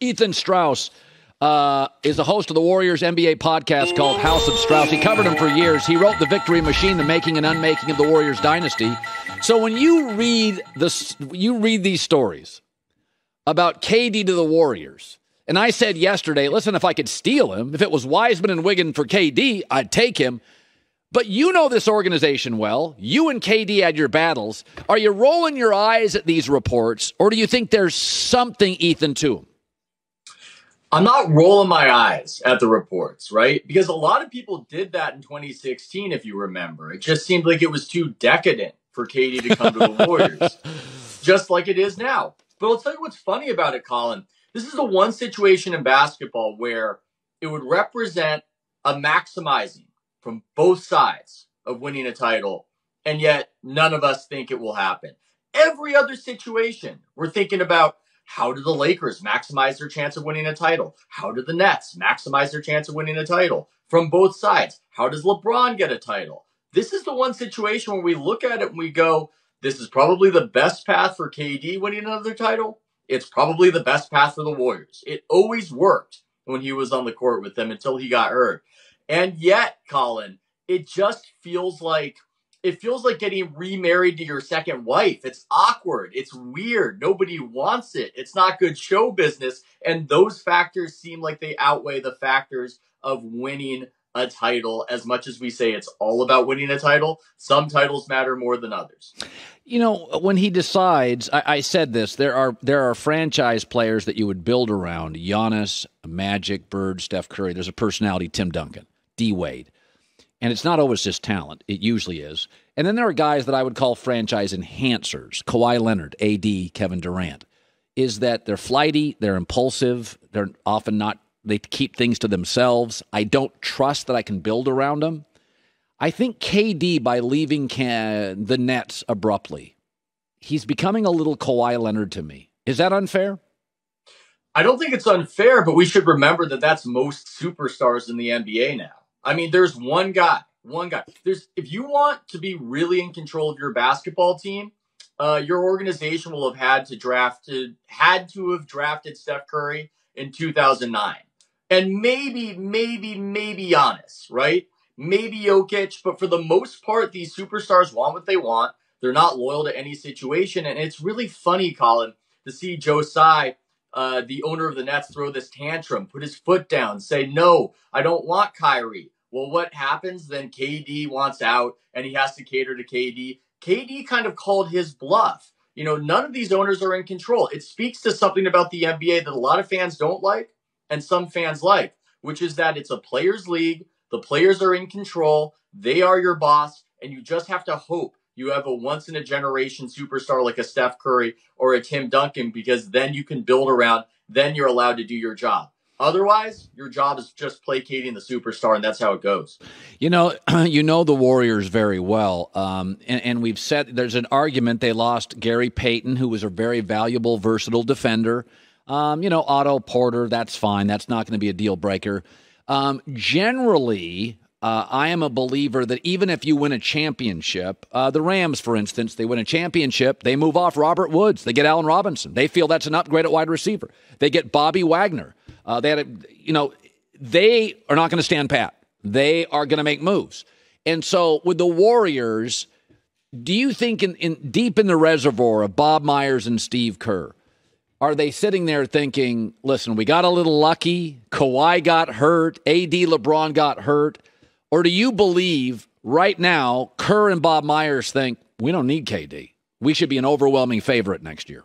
Ethan Strauss uh, is the host of the Warriors NBA podcast called House of Strauss. He covered him for years. He wrote The Victory Machine, The Making and Unmaking of the Warriors Dynasty. So when you read this, you read these stories about KD to the Warriors. And I said yesterday, listen, if I could steal him, if it was Wiseman and Wiggin for KD, I'd take him. But you know this organization well. You and KD had your battles. Are you rolling your eyes at these reports, or do you think there's something, Ethan, to them? I'm not rolling my eyes at the reports, right? Because a lot of people did that in 2016, if you remember. It just seemed like it was too decadent for KD to come to the Warriors, just like it is now. But I'll tell you what's funny about it, Colin. This is the one situation in basketball where it would represent a maximizing from both sides of winning a title, and yet none of us think it will happen. Every other situation, we're thinking about how do the Lakers maximize their chance of winning a title? How do the Nets maximize their chance of winning a title? From both sides, how does LeBron get a title? This is the one situation where we look at it and we go, this is probably the best path for KD winning another title. It's probably the best path for the Warriors. It always worked when he was on the court with them until he got hurt. And yet, Colin, it just feels like it feels like getting remarried to your second wife. It's awkward. It's weird. Nobody wants it. It's not good show business. And those factors seem like they outweigh the factors of winning a title as much as we say it's all about winning a title. Some titles matter more than others. You know, when he decides, I, I said this. There are there are franchise players that you would build around: Giannis, Magic, Bird, Steph Curry. There's a personality, Tim Duncan, D Wade. And it's not always just talent, it usually is. And then there are guys that I would call franchise enhancers Kawhi Leonard, AD, Kevin Durant. Is that they're flighty, they're impulsive, they're often not, they keep things to themselves. I don't trust that I can build around them. I think KD, by leaving can, the Nets abruptly, he's becoming a little Kawhi Leonard to me. Is that unfair? I don't think it's unfair, but we should remember that that's most superstars in the NBA now. I mean, there's one guy, one guy. There's if you want to be really in control of your basketball team, uh, your organization will have had to draft had to have drafted Steph Curry in 2009, and maybe, maybe, maybe Giannis, right? Maybe Jokic, but for the most part, these superstars want what they want. They're not loyal to any situation, and it's really funny, Colin, to see Joe Tsai uh, the owner of the Nets throw this tantrum, put his foot down, say, no, I don't want Kyrie. Well, what happens? Then KD wants out and he has to cater to KD. KD kind of called his bluff. You know, none of these owners are in control. It speaks to something about the NBA that a lot of fans don't like and some fans like, which is that it's a players' league. The players are in control. They are your boss. And you just have to hope you have a once in a generation superstar like a Steph Curry or a Tim Duncan because then you can build around, then you're allowed to do your job. Otherwise, your job is just placating the superstar, and that's how it goes. You know, you know the Warriors very well, um, and, and, we've said there's an argument they lost Gary Payton, who was a very valuable, versatile defender. Um, you know, Otto Porter, that's fine. That's not going to be a deal breaker. Um, generally, uh, I am a believer that even if you win a championship, uh, the Rams, for instance, they win a championship, they move off Robert Woods, they get Allen Robinson, they feel that's an upgrade at wide receiver, they get Bobby Wagner. Uh, they had, a, you know, they are not going to stand pat. They are going to make moves. And so with the Warriors, do you think in, in deep in the reservoir of Bob Myers and Steve Kerr, are they sitting there thinking, listen, we got a little lucky. Kawhi got hurt. AD LeBron got hurt. Or do you believe right now Kerr and Bob Myers think we don't need KD? We should be an overwhelming favorite next year.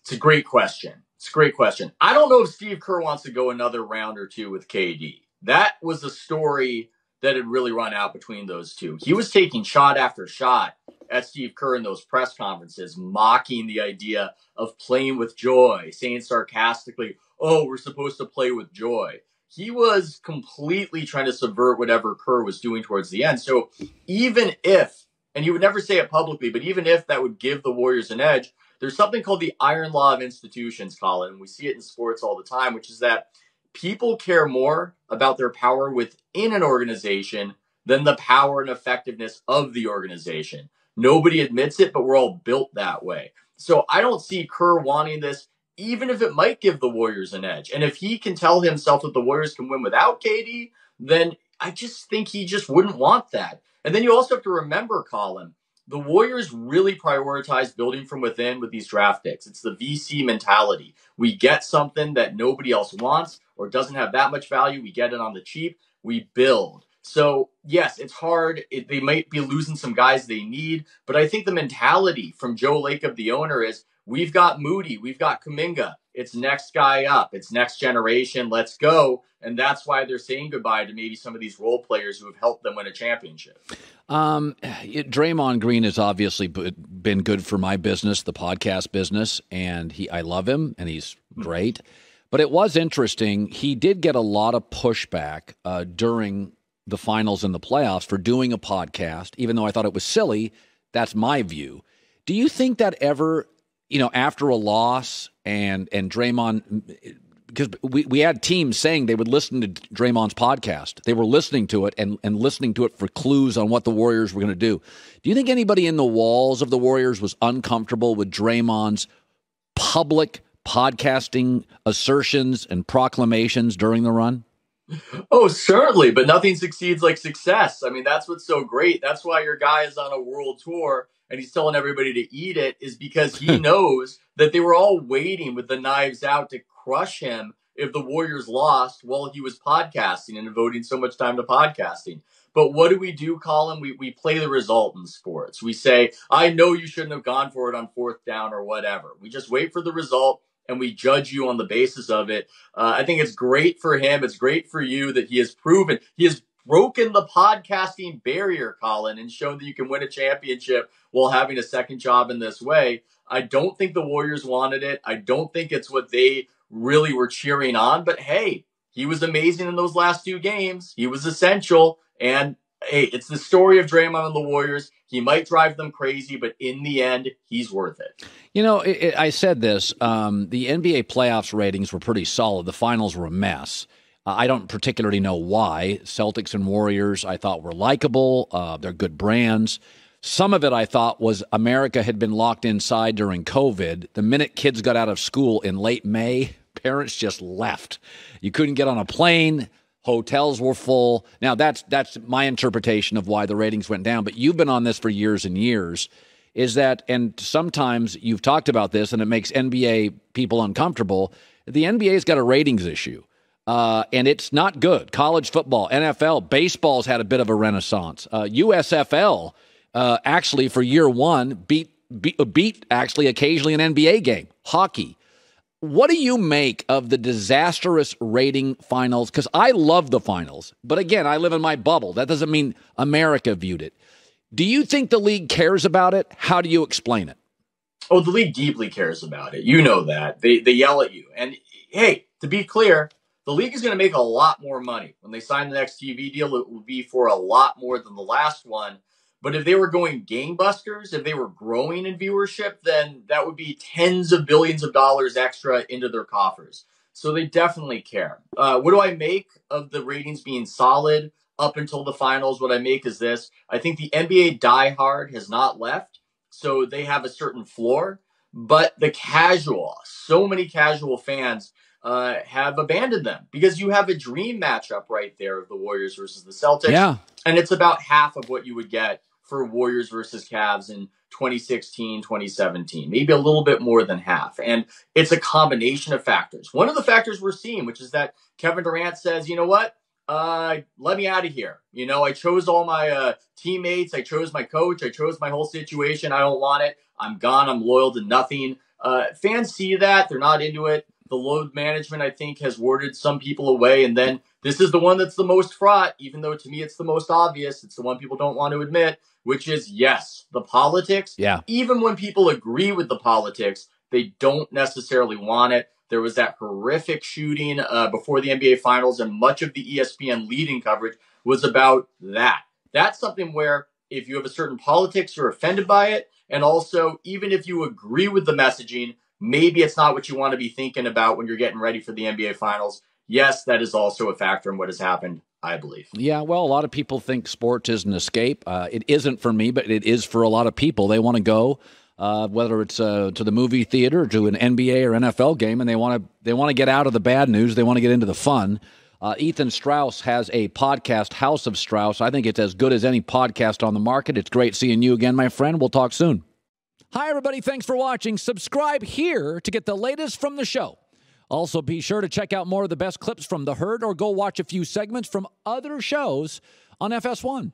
It's a great question. It's a great question. I don't know if Steve Kerr wants to go another round or two with KD. That was a story that had really run out between those two. He was taking shot after shot at Steve Kerr in those press conferences, mocking the idea of playing with joy, saying sarcastically, Oh, we're supposed to play with joy he was completely trying to subvert whatever Kerr was doing towards the end. So even if, and he would never say it publicly, but even if that would give the Warriors an edge, there's something called the iron law of institutions, Colin. And we see it in sports all the time, which is that people care more about their power within an organization than the power and effectiveness of the organization. Nobody admits it, but we're all built that way. So I don't see Kerr wanting this even if it might give the Warriors an edge. And if he can tell himself that the Warriors can win without KD, then I just think he just wouldn't want that. And then you also have to remember, Colin, the Warriors really prioritize building from within with these draft picks. It's the VC mentality. We get something that nobody else wants or doesn't have that much value. We get it on the cheap. We build. So, yes, it's hard. It, they might be losing some guys they need, but I think the mentality from Joe Lacob the owner, is we've got Moody, we've got Kuminga. It's next guy up. It's next generation. Let's go. And that's why they're saying goodbye to maybe some of these role players who have helped them win a championship. Um, it, Draymond Green has obviously been good for my business, the podcast business, and he I love him and he's great. But it was interesting. He did get a lot of pushback uh, during the finals and the playoffs for doing a podcast, even though I thought it was silly. That's my view. Do you think that ever, you know, after a loss and and Draymond, because we, we had teams saying they would listen to Draymond's podcast. They were listening to it and, and listening to it for clues on what the Warriors were going to do. Do you think anybody in the walls of the Warriors was uncomfortable with Draymond's public podcasting assertions and proclamations during the run? Oh, certainly, but nothing succeeds like success. I mean, that's what's so great. That's why your guy is on a world tour and he's telling everybody to eat it, is because he knows that they were all waiting with the knives out to crush him if the Warriors lost while he was podcasting and devoting so much time to podcasting. But what do we do, Colin? We, we play the result in sports. We say, I know you shouldn't have gone for it on fourth down or whatever. We just wait for the result and we judge you on the basis of it. Uh, I think it's great for him. It's great for you that he has proven he has broken the podcasting barrier, Colin, and shown that you can win a championship while having a second job in this way. I don't think the Warriors wanted it. I don't think it's what they really were cheering on. But hey, he was amazing in those last two games. He was essential. And hey, it's the story of Draymond and the Warriors. He might drive them crazy, but in the end, he's worth it. You know, it, it, I said this. Um, the NBA playoffs ratings were pretty solid. The finals were a mess. Uh, I don't particularly know why. Celtics and Warriors, I thought were likable. Uh, they're good brands. Some of it I thought was America had been locked inside during COVID. The minute kids got out of school in late May, parents just left. You couldn't get on a plane hotels were full. Now that's that's my interpretation of why the ratings went down, but you've been on this for years and years. Is that and sometimes you've talked about this and it makes NBA people uncomfortable. The NBA's got a ratings issue. Uh, and it's not good. College football, NFL, baseball's had a bit of a renaissance. Uh, USFL uh, actually for year one beat, beat beat actually occasionally an NBA game. Hockey, what do you make of the disastrous rating finals? Because I love the finals, but again, I live in my bubble. That doesn't mean America viewed it. Do you think the league cares about it? How do you explain it? Oh, the league deeply cares about it. You know that. They, they yell at you. And hey, to be clear, the league is going to make a lot more money. When they sign the next TV deal, it will be for a lot more than the last one. But if they were going gangbusters, if they were growing in viewership, then that would be tens of billions of dollars extra into their coffers. So they definitely care. Uh, what do I make of the ratings being solid up until the finals? What I make is this I think the NBA diehard has not left. So they have a certain floor. But the casual, so many casual fans uh, have abandoned them because you have a dream matchup right there of the Warriors versus the Celtics. Yeah. And it's about half of what you would get for Warriors versus Cavs in 2016, 2017, maybe a little bit more than half. And it's a combination of factors. One of the factors we're seeing, which is that Kevin Durant says, you know what? Uh, let me out of here. You know, I chose all my uh, teammates. I chose my coach. I chose my whole situation. I don't want it. I'm gone. I'm loyal to nothing. Uh, fans see that. They're not into it. The load management, I think, has warded some people away. And then this is the one that's the most fraught, even though to me it's the most obvious. It's the one people don't want to admit which is yes, the politics. Yeah. Even when people agree with the politics, they don't necessarily want it. There was that horrific shooting uh, before the NBA Finals, and much of the ESPN leading coverage was about that. That's something where if you have a certain politics, you're offended by it. And also, even if you agree with the messaging, maybe it's not what you want to be thinking about when you're getting ready for the NBA Finals. Yes, that is also a factor in what has happened I believe. Yeah, well, a lot of people think sports is an escape. Uh, it isn't for me, but it is for a lot of people. They want to go. uh, whether it's uh, to the movie theater, to an NBA or NFL game, and they want to they want to get out of the bad news. They want to get into the fun. Uh, Ethan Strauss has a podcast, House of Strauss. I think it's as good as any podcast on the market. It's great seeing you again, my friend. We'll talk soon. Hi, everybody. Thanks for watching. Subscribe here to get the latest from the show. Also, be sure to check out more of the best clips from The Herd or go watch a few segments from other shows on FS1.